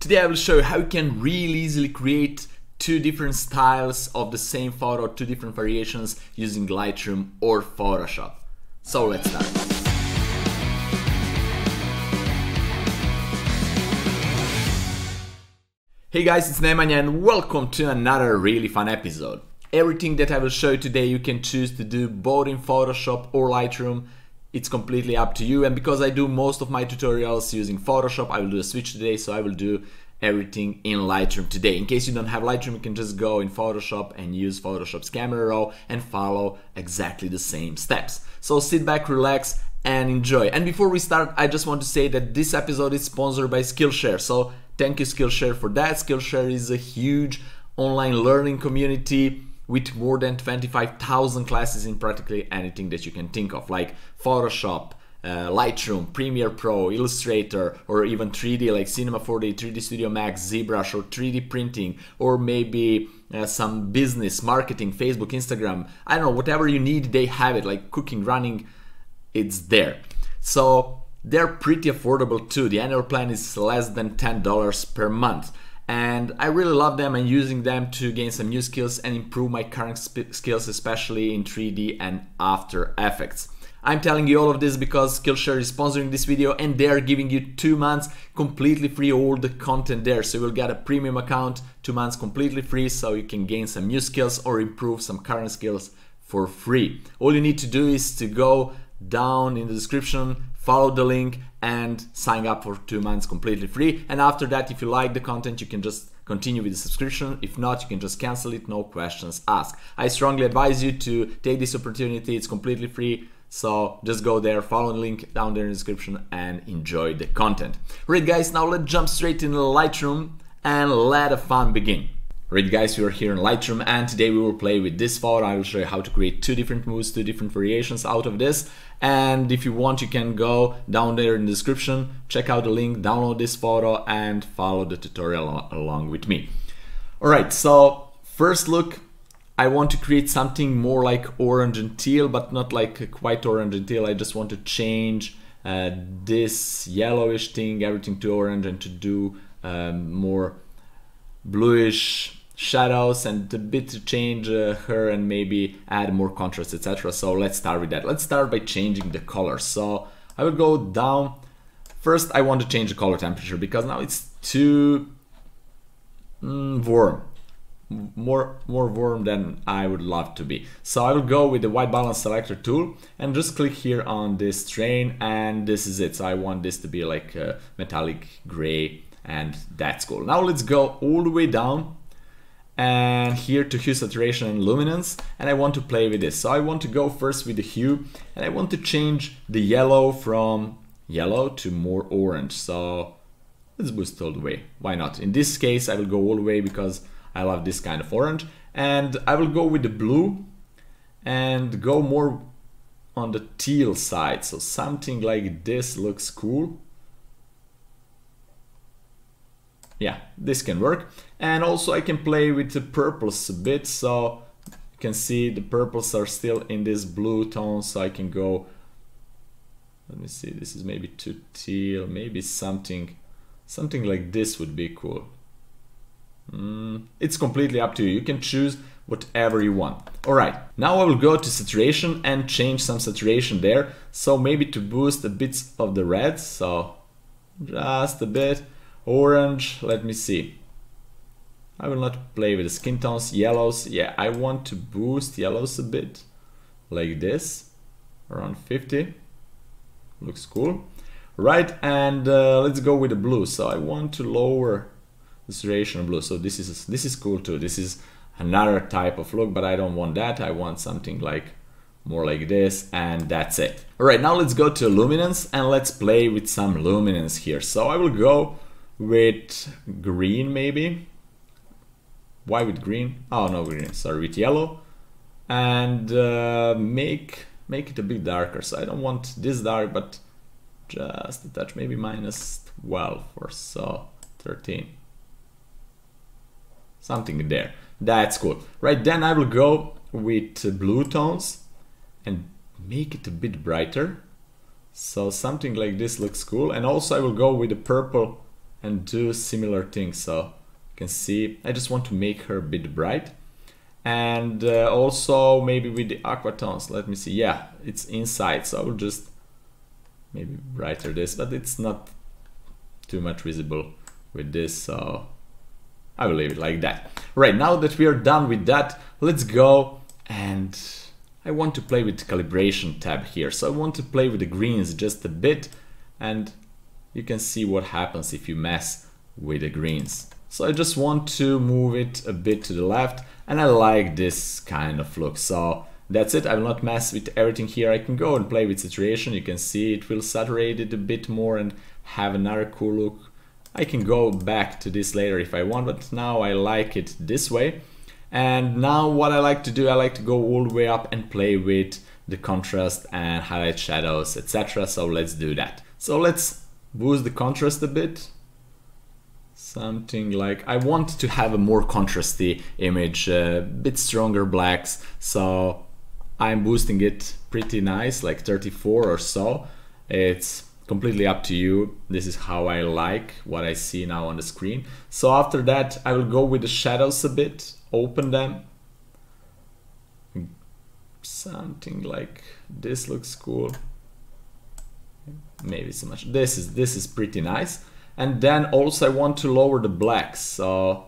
Today I will show you how you can really easily create two different styles of the same photo, two different variations using Lightroom or Photoshop. So let's start. Hey guys, it's Nemanja and welcome to another really fun episode. Everything that I will show you today you can choose to do both in Photoshop or Lightroom it's completely up to you and because I do most of my tutorials using Photoshop I will do a switch today so I will do everything in Lightroom today. In case you don't have Lightroom you can just go in Photoshop and use Photoshop's camera raw and follow exactly the same steps. So sit back, relax and enjoy. And before we start I just want to say that this episode is sponsored by Skillshare so thank you Skillshare for that. Skillshare is a huge online learning community with more than 25,000 classes in practically anything that you can think of, like Photoshop, uh, Lightroom, Premiere Pro, Illustrator, or even 3D like Cinema 4D, 3D Studio Max, ZBrush, or 3D printing, or maybe uh, some business, marketing, Facebook, Instagram. I don't know, whatever you need, they have it, like cooking, running, it's there. So they're pretty affordable too. The annual plan is less than $10 per month and I really love them and using them to gain some new skills and improve my current skills, especially in 3D and After Effects. I'm telling you all of this because Skillshare is sponsoring this video and they're giving you two months completely free all the content there. So you'll get a premium account, two months completely free so you can gain some new skills or improve some current skills for free. All you need to do is to go down in the description, follow the link and sign up for two months completely free. And after that, if you like the content, you can just continue with the subscription. If not, you can just cancel it, no questions asked. I strongly advise you to take this opportunity, it's completely free. So just go there, follow the link down there in the description and enjoy the content. Right guys, now let's jump straight in into Lightroom and let the fun begin. Alright guys, we are here in Lightroom and today we will play with this photo. I will show you how to create two different moves, two different variations out of this. And if you want, you can go down there in the description, check out the link, download this photo and follow the tutorial along with me. Alright, so first look, I want to create something more like orange and teal, but not like quite orange and teal. I just want to change uh, this yellowish thing, everything to orange and to do um, more bluish shadows and a bit to change uh, her and maybe add more contrast etc so let's start with that. Let's start by changing the color. So I will go down. First I want to change the color temperature because now it's too mm, warm. More more warm than I would love to be. So I will go with the white balance selector tool and just click here on this train and this is it. So I want this to be like a metallic gray and that's cool. Now let's go all the way down and here to hue saturation and luminance and I want to play with this. So I want to go first with the hue and I want to change the yellow from yellow to more orange. So let's boost all the way. Why not? In this case I will go all the way because I love this kind of orange and I will go with the blue and go more on the teal side. So something like this looks cool yeah, this can work. And also I can play with the purples a bit, so you can see the purples are still in this blue tone, so I can go, let me see, this is maybe too teal, maybe something, something like this would be cool. Mm, it's completely up to you, you can choose whatever you want. Alright, now I will go to saturation and change some saturation there, so maybe to boost a bit of the red, so just a bit Orange, let me see. I will not play with the skin tones. Yellows, yeah, I want to boost yellows a bit. Like this, around 50. Looks cool. Right, and uh, let's go with the blue. So I want to lower the saturation of blue. So this is this is cool too. This is another type of look, but I don't want that. I want something like more like this and that's it. All right, now let's go to luminance and let's play with some luminance here. So I will go with green maybe. Why with green? Oh no, green. Sorry, with yellow, and uh, make make it a bit darker. So I don't want this dark, but just a touch, maybe minus 12 or so, 13. Something there. That's cool. Right, then I will go with blue tones and make it a bit brighter. So something like this looks cool. And also I will go with the purple and do similar things. So you can see, I just want to make her a bit bright. And uh, also maybe with the aqua tones, let me see. Yeah, it's inside, so I will just maybe brighter this, but it's not too much visible with this, so I will leave it like that. Right, now that we are done with that, let's go and I want to play with calibration tab here. So I want to play with the greens just a bit and you can see what happens if you mess with the greens. So I just want to move it a bit to the left and I like this kind of look. So that's it, I will not mess with everything here. I can go and play with saturation. You can see it will saturate it a bit more and have another cool look. I can go back to this later if I want, but now I like it this way. And now what I like to do, I like to go all the way up and play with the contrast and highlight shadows, etc. So let's do that. So let's boost the contrast a bit. Something like, I want to have a more contrasty image, a uh, bit stronger blacks. So I'm boosting it pretty nice, like 34 or so. It's completely up to you. This is how I like what I see now on the screen. So after that, I will go with the shadows a bit open them. Something like this looks cool. Maybe so much. This is this is pretty nice. And then also I want to lower the blacks, so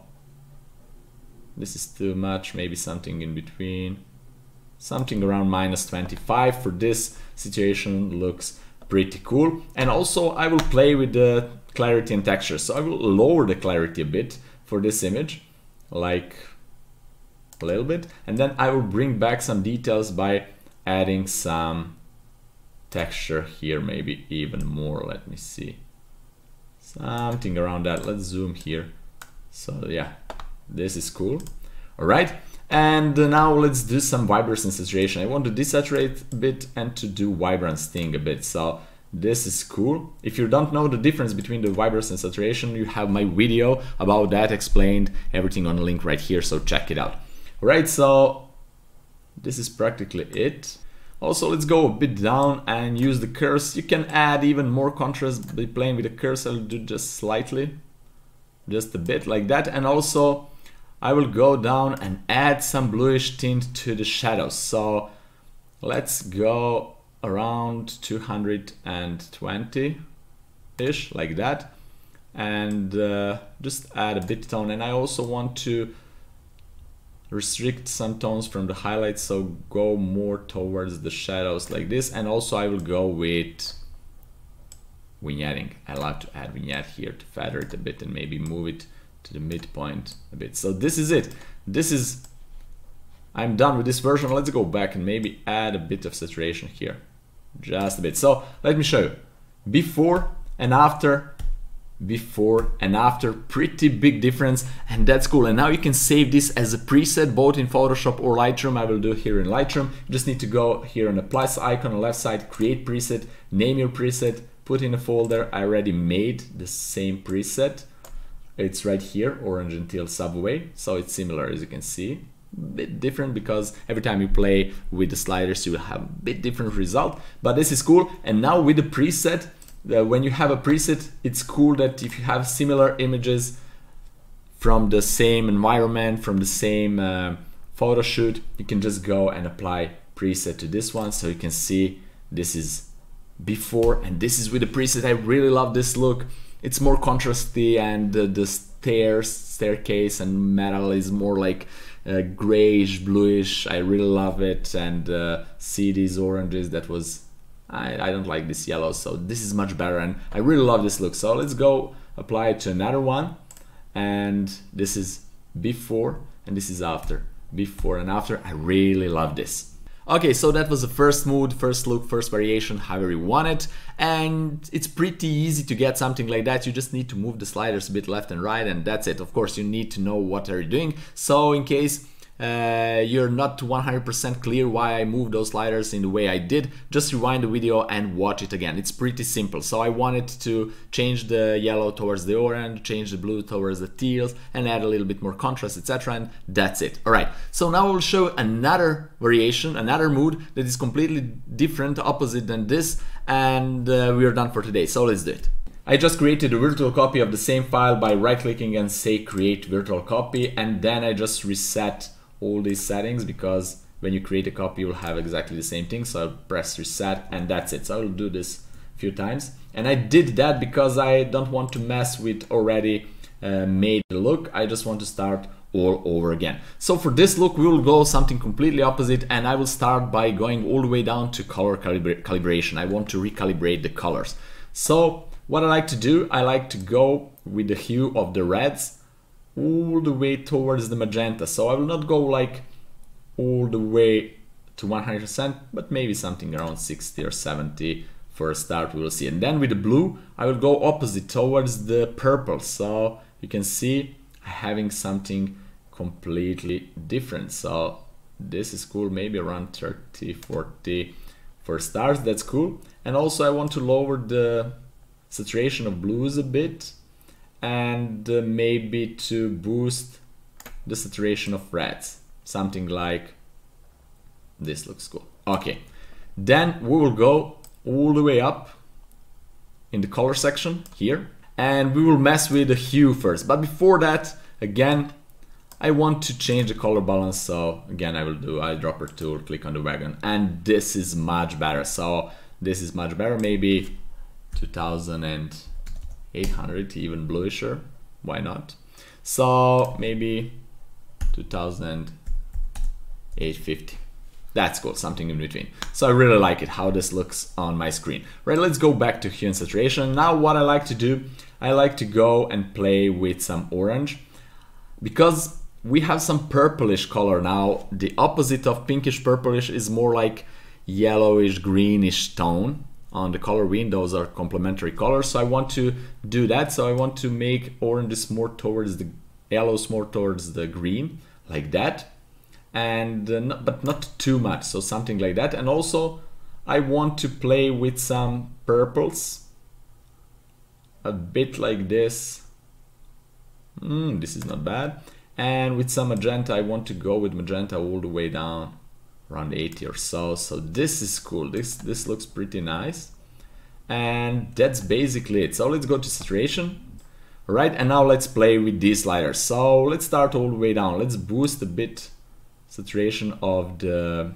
this is too much, maybe something in between. Something around minus 25 for this situation looks pretty cool. And also I will play with the clarity and texture. So I will lower the clarity a bit for this image, like a little bit and then I will bring back some details by adding some texture here maybe even more let me see something around that let's zoom here so yeah this is cool all right and now let's do some vibrance and saturation I want to desaturate a bit and to do vibrance thing a bit so this is cool. If you don't know the difference between the vibrance and saturation, you have my video about that explained, everything on the link right here, so check it out. Alright, so this is practically it. Also, let's go a bit down and use the curves. You can add even more contrast by playing with the curves. I'll do just slightly, just a bit like that. And also, I will go down and add some bluish tint to the shadows. So let's go around 220-ish, like that. And uh, just add a bit tone. And I also want to restrict some tones from the highlights so go more towards the shadows like this and also I will go with vignetting. I love to add vignette here to feather it a bit and maybe move it to the midpoint a bit. So this is it. This is I'm done with this version. Let's go back and maybe add a bit of saturation here. Just a bit. So let me show you. Before and after before and after pretty big difference and that's cool. And now you can save this as a preset both in Photoshop or Lightroom. I will do here in Lightroom. You just need to go here on the plus icon on the left side create preset name your preset put in a folder. I already made the same preset. It's right here orange and teal subway. So it's similar as you can see. Bit different because every time you play with the sliders you will have a bit different result. But this is cool. And now with the preset uh, when you have a preset, it's cool that if you have similar images from the same environment, from the same uh, photo shoot, you can just go and apply preset to this one. So you can see this is before and this is with the preset. I really love this look. It's more contrasty and uh, the stairs, staircase and metal is more like uh, grayish, bluish. I really love it and uh, see these oranges that was I, I don't like this yellow, so this is much better and I really love this look. So let's go apply it to another one. And this is before and this is after. Before and after, I really love this. Okay, so that was the first mood, first look, first variation, however you want it. And it's pretty easy to get something like that. You just need to move the sliders a bit left and right and that's it. Of course, you need to know what are you doing. So in case uh, you're not 100% clear why I moved those sliders in the way I did, just rewind the video and watch it again. It's pretty simple. So I wanted to change the yellow towards the orange, change the blue towards the teals, and add a little bit more contrast, etc. And that's it. All right. So now I will show another variation, another mood that is completely different, opposite than this, and uh, we are done for today. So let's do it. I just created a virtual copy of the same file by right clicking and say create virtual copy and then I just reset all these settings because when you create a copy you'll have exactly the same thing. So I'll press reset and that's it. So I'll do this a few times. And I did that because I don't want to mess with already uh, made look. I just want to start all over again. So for this look we will go something completely opposite and I will start by going all the way down to color calibra calibration. I want to recalibrate the colors. So what I like to do, I like to go with the hue of the reds all the way towards the magenta. So I will not go like all the way to 100%, but maybe something around 60 or 70 for a start, we will see. And then with the blue, I will go opposite towards the purple. So you can see having something completely different. So this is cool, maybe around 30, 40 for stars, that's cool. And also I want to lower the saturation of blues a bit and uh, maybe to boost the saturation of reds something like this looks cool. Okay. Then we will go all the way up in the color section here and we will mess with the hue first. But before that again I want to change the color balance so again I will do eyedropper tool click on the wagon and this is much better. So this is much better. Maybe 2800 even bluisher. Why not? So maybe 2850 that's cool something in between. So I really like it how this looks on my screen. Right let's go back to hue and saturation. Now what I like to do I like to go and play with some orange. Because we have some purplish color now the opposite of pinkish purplish is more like yellowish greenish tone on the color those are complementary colors. So I want to do that. So I want to make oranges more towards the yellows more towards the green like that. And uh, not, but not too much so something like that. And also I want to play with some purples. A bit like this. Mm, this is not bad. And with some magenta I want to go with magenta all the way down around 80 or so. So this is cool. This this looks pretty nice. And that's basically it. So let's go to saturation right and now let's play with these sliders. So let's start all the way down. Let's boost a bit saturation of the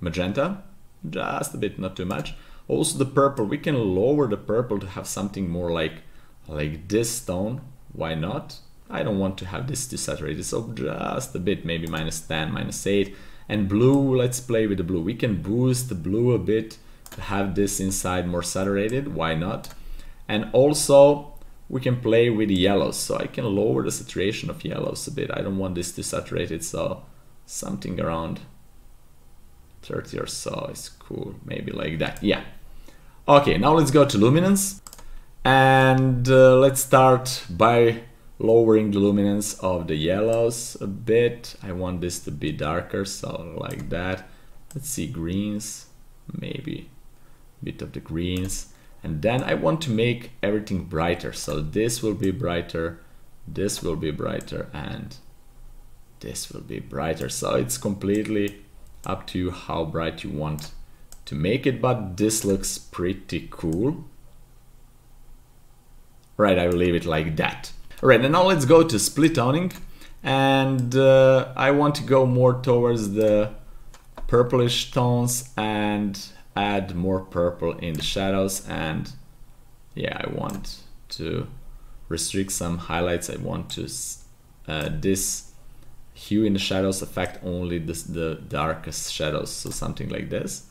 magenta. Just a bit not too much. Also the purple. We can lower the purple to have something more like like this tone. Why not? I don't want to have this too saturated so just a bit maybe minus 10 minus 8 and blue, let's play with the blue. We can boost the blue a bit to have this inside more saturated, why not? And also we can play with the yellows, so I can lower the saturation of yellows a bit. I don't want this too saturated, so something around 30 or so is cool, maybe like that, yeah. Okay, now let's go to luminance and uh, let's start by lowering the luminance of the yellows a bit. I want this to be darker, so like that. Let's see greens, maybe a bit of the greens. And then I want to make everything brighter. So this will be brighter, this will be brighter, and this will be brighter. So it's completely up to you how bright you want to make it, but this looks pretty cool. Right, I will leave it like that. Alright, and now let's go to split toning. And uh, I want to go more towards the purplish tones and add more purple in the shadows. And yeah, I want to restrict some highlights. I want to uh, this hue in the shadows affect only the darkest shadows. So something like this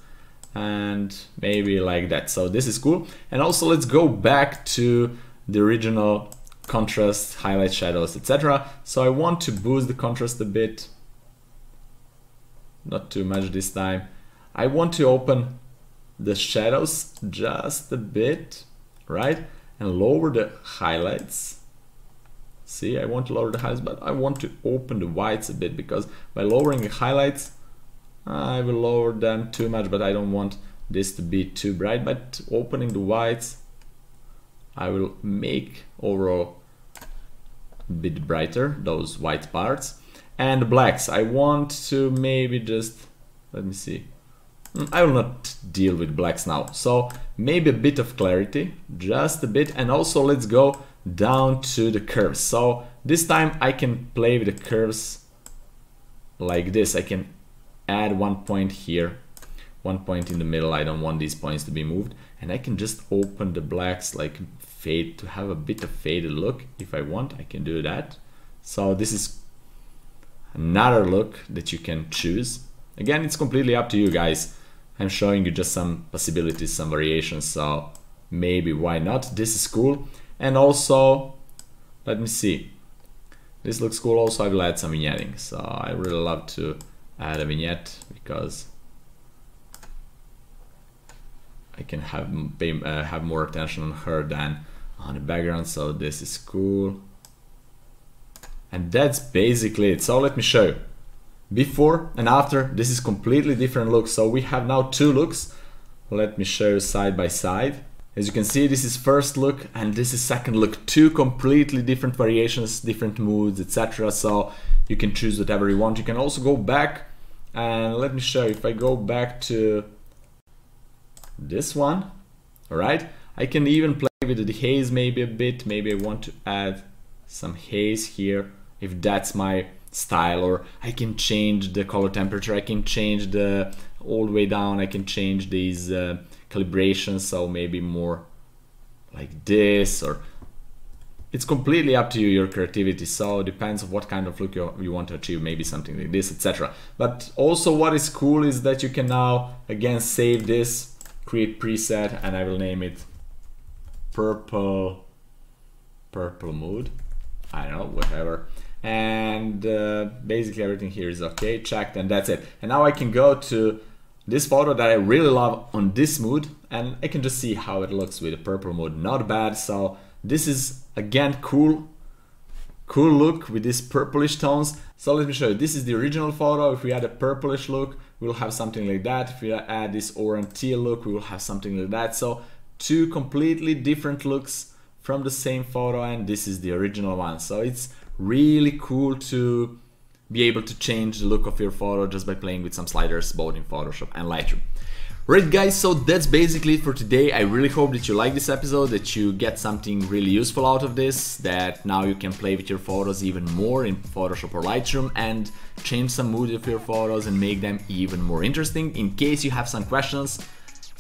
and maybe like that. So this is cool. And also let's go back to the original contrast, highlight shadows, etc. So I want to boost the contrast a bit, not too much this time. I want to open the shadows just a bit, right? And lower the highlights. See, I want to lower the highlights, but I want to open the whites a bit because by lowering the highlights, I will lower them too much, but I don't want this to be too bright. But opening the whites, I will make overall bit brighter, those white parts. And blacks, I want to maybe just, let me see, Mm, I will not deal with blacks now. So maybe a bit of clarity, just a bit. And also let's go down to the curves. So this time I can play with the curves like this. I can add one point here, one point in the middle. I don't want these points to be moved. And I can just open the blacks like fade to have a bit of faded look. If I want, I can do that. So this is another look that you can choose. Again, it's completely up to you guys. I'm showing you just some possibilities, some variations, so maybe why not? This is cool. And also, let me see. This looks cool also, I will add some vignetting. So I really love to add a vignette because I can have pay, uh, have more attention on her than on the background. So this is cool. And that's basically it. So let me show you. Before and after, this is completely different look So we have now two looks. Let me show you side by side. As you can see, this is first look and this is second look. Two completely different variations, different moods, etc. So you can choose whatever you want. You can also go back and let me show you. If I go back to this one, all right, I can even play with the haze maybe a bit. Maybe I want to add some haze here if that's my style or I can change the color temperature. I can change the all the way down. I can change these uh, calibrations so maybe more like this or it's completely up to you your creativity. So it depends on what kind of look you, you want to achieve. Maybe something like this etc but also what is cool is that you can now again save this create preset and I will name it purple purple mood. I don't know whatever. And uh, basically everything here is okay checked and that's it. And now I can go to this photo that I really love on this mood and I can just see how it looks with purple mood. Not bad so this is again cool cool look with these purplish tones. So let me show you. This is the original photo. If we add a purplish look we'll have something like that. If we add this orange teal look we will have something like that. So two completely different looks from the same photo and this is the original one. So it's really cool to be able to change the look of your photo just by playing with some sliders both in Photoshop and Lightroom. Right guys, so that's basically it for today. I really hope that you like this episode, that you get something really useful out of this, that now you can play with your photos even more in Photoshop or Lightroom and change some mood of your photos and make them even more interesting. In case you have some questions,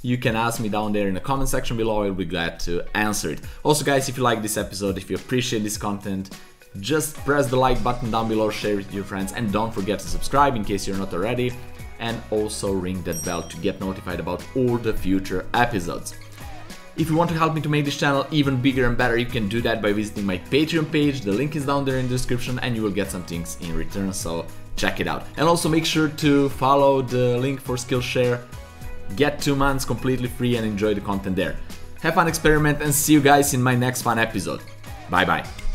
you can ask me down there in the comment section below, I'll be glad to answer it. Also guys, if you like this episode, if you appreciate this content, just press the like button down below, share it with your friends, and don't forget to subscribe in case you're not already, and also ring that bell to get notified about all the future episodes. If you want to help me to make this channel even bigger and better, you can do that by visiting my Patreon page. The link is down there in the description and you will get some things in return, so check it out. And also make sure to follow the link for Skillshare. Get two months completely free and enjoy the content there. Have fun experiment and see you guys in my next fun episode. Bye bye.